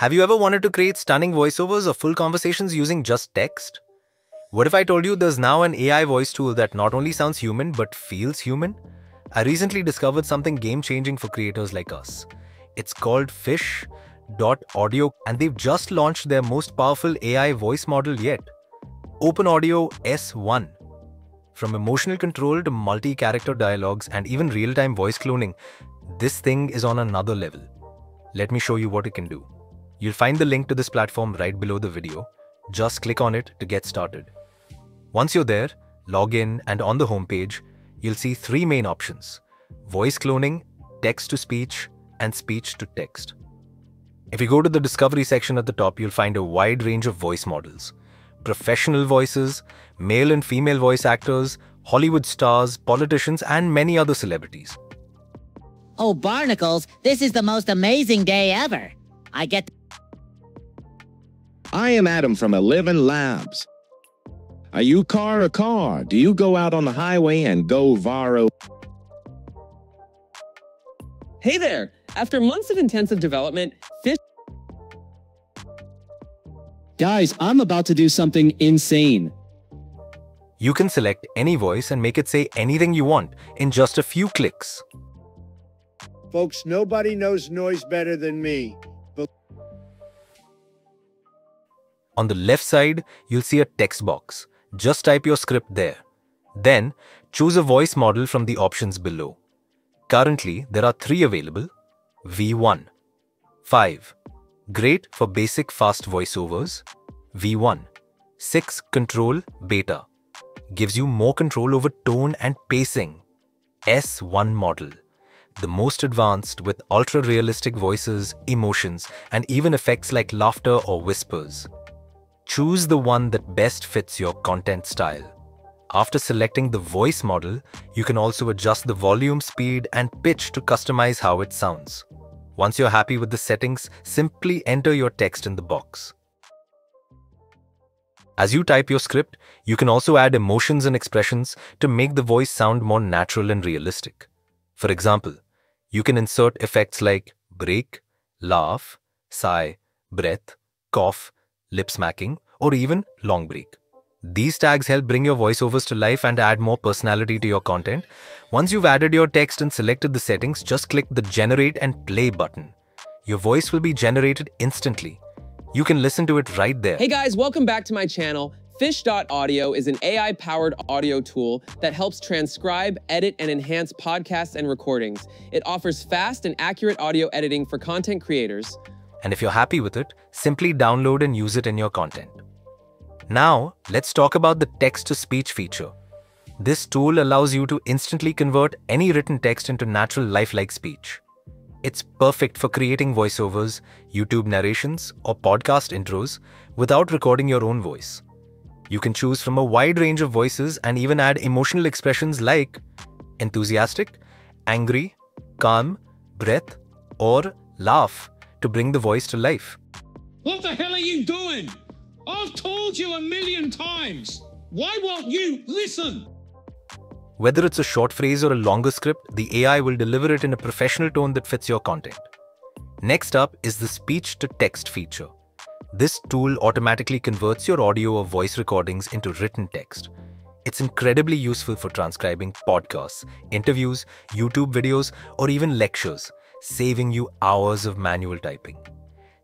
Have you ever wanted to create stunning voiceovers or full conversations using just text? What if I told you there's now an AI voice tool that not only sounds human but feels human? I recently discovered something game changing for creators like us. It's called Fish.audio and they've just launched their most powerful AI voice model yet OpenAudio S1. From emotional control to multi character dialogues and even real time voice cloning, this thing is on another level. Let me show you what it can do. You'll find the link to this platform right below the video. Just click on it to get started. Once you're there, log in and on the homepage, you'll see three main options. Voice cloning, text to speech, and speech to text. If you go to the discovery section at the top, you'll find a wide range of voice models. Professional voices, male and female voice actors, Hollywood stars, politicians, and many other celebrities. Oh, Barnacles, this is the most amazing day ever. I get I am Adam from Eleven Labs. Are you car a car? Do you go out on the highway and go varo? Hey there! After months of intensive development, Fish. Guys, I'm about to do something insane. You can select any voice and make it say anything you want in just a few clicks. Folks, nobody knows noise better than me. On the left side, you'll see a text box. Just type your script there. Then, choose a voice model from the options below. Currently, there are three available. V1. 5. Great for basic fast voiceovers. V1. 6. Control Beta. Gives you more control over tone and pacing. S1 model. The most advanced with ultra realistic voices, emotions, and even effects like laughter or whispers. Choose the one that best fits your content style. After selecting the voice model, you can also adjust the volume, speed, and pitch to customize how it sounds. Once you're happy with the settings, simply enter your text in the box. As you type your script, you can also add emotions and expressions to make the voice sound more natural and realistic. For example, you can insert effects like break, laugh, sigh, breath, cough, lip smacking, or even long break. These tags help bring your voiceovers to life and add more personality to your content. Once you've added your text and selected the settings, just click the Generate and Play button. Your voice will be generated instantly. You can listen to it right there. Hey guys, welcome back to my channel. Fish.audio is an AI powered audio tool that helps transcribe, edit, and enhance podcasts and recordings. It offers fast and accurate audio editing for content creators. And if you're happy with it, simply download and use it in your content. Now, let's talk about the text to speech feature. This tool allows you to instantly convert any written text into natural lifelike speech. It's perfect for creating voiceovers, YouTube narrations, or podcast intros without recording your own voice. You can choose from a wide range of voices and even add emotional expressions like enthusiastic, angry, calm, breath, or laugh to bring the voice to life. What the hell are you doing? I've told you a million times. Why won't you listen? Whether it's a short phrase or a longer script, the AI will deliver it in a professional tone that fits your content. Next up is the speech to text feature. This tool automatically converts your audio or voice recordings into written text. It's incredibly useful for transcribing podcasts, interviews, YouTube videos, or even lectures, saving you hours of manual typing.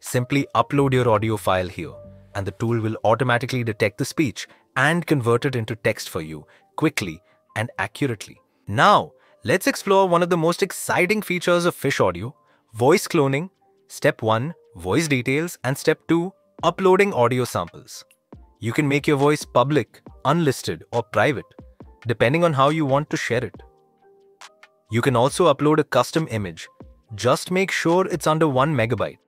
Simply upload your audio file here and the tool will automatically detect the speech and convert it into text for you quickly and accurately. Now, let's explore one of the most exciting features of Fish Audio voice cloning. Step 1 Voice details, and step 2 Uploading audio samples. You can make your voice public, unlisted, or private, depending on how you want to share it. You can also upload a custom image. Just make sure it's under 1 megabyte.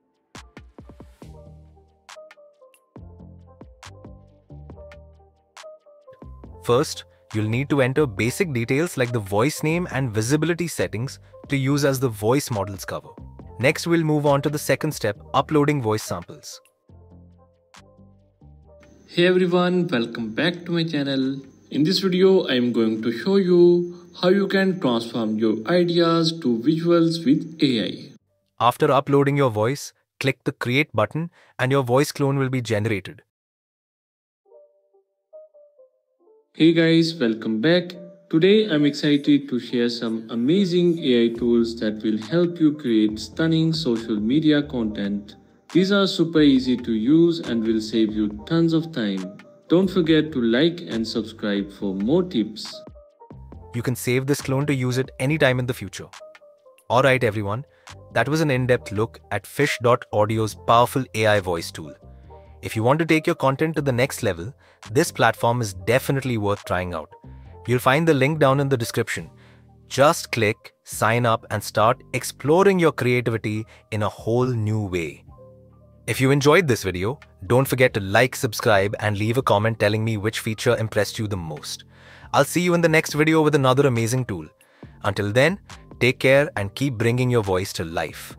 First, you'll need to enter basic details like the voice name and visibility settings to use as the voice model's cover. Next, we'll move on to the second step, uploading voice samples. Hey everyone, welcome back to my channel. In this video, I am going to show you how you can transform your ideas to visuals with AI. After uploading your voice, click the create button and your voice clone will be generated. Hey guys, welcome back. Today I'm excited to share some amazing AI tools that will help you create stunning social media content. These are super easy to use and will save you tons of time. Don't forget to like and subscribe for more tips. You can save this clone to use it anytime in the future. Alright everyone, that was an in-depth look at Fish.audio's powerful AI voice tool. If you want to take your content to the next level, this platform is definitely worth trying out. You'll find the link down in the description. Just click, sign up and start exploring your creativity in a whole new way. If you enjoyed this video, don't forget to like, subscribe and leave a comment telling me which feature impressed you the most. I'll see you in the next video with another amazing tool. Until then, take care and keep bringing your voice to life.